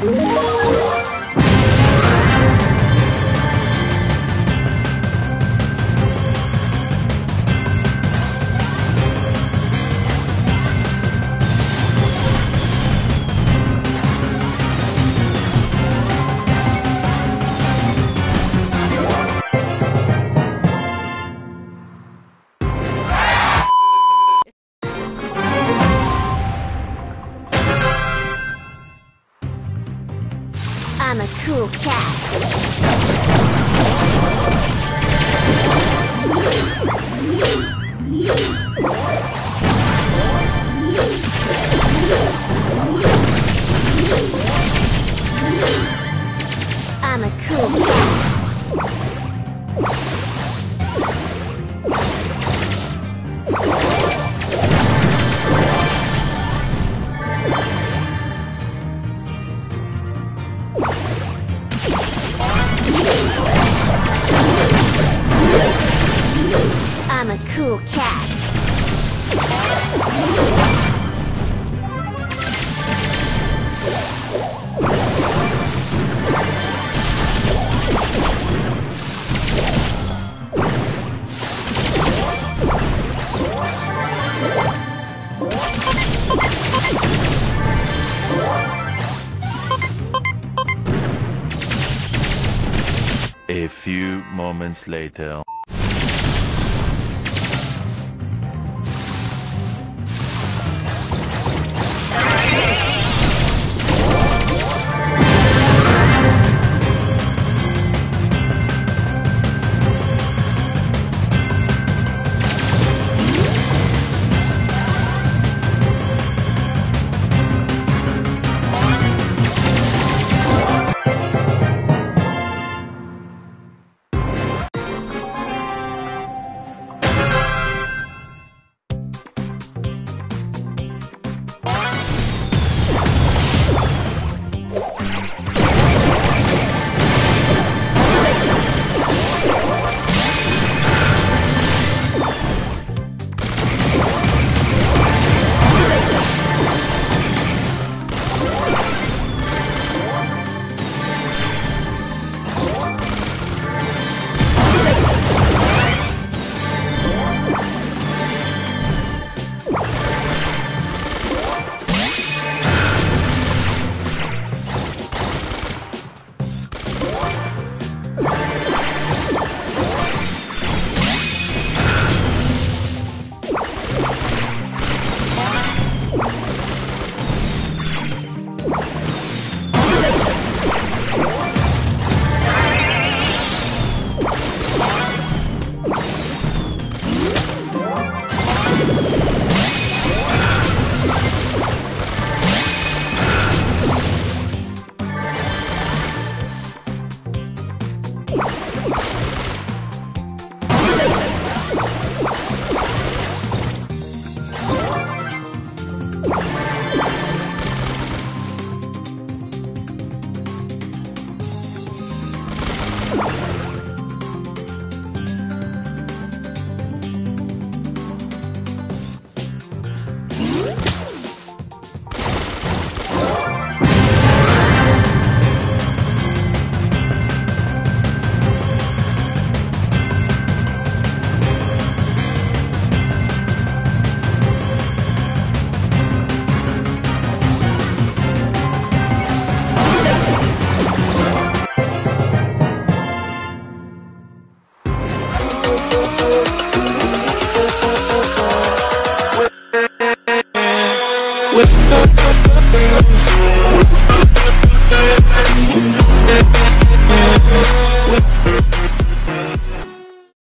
Música cool cat. Cool cat. A few moments later. With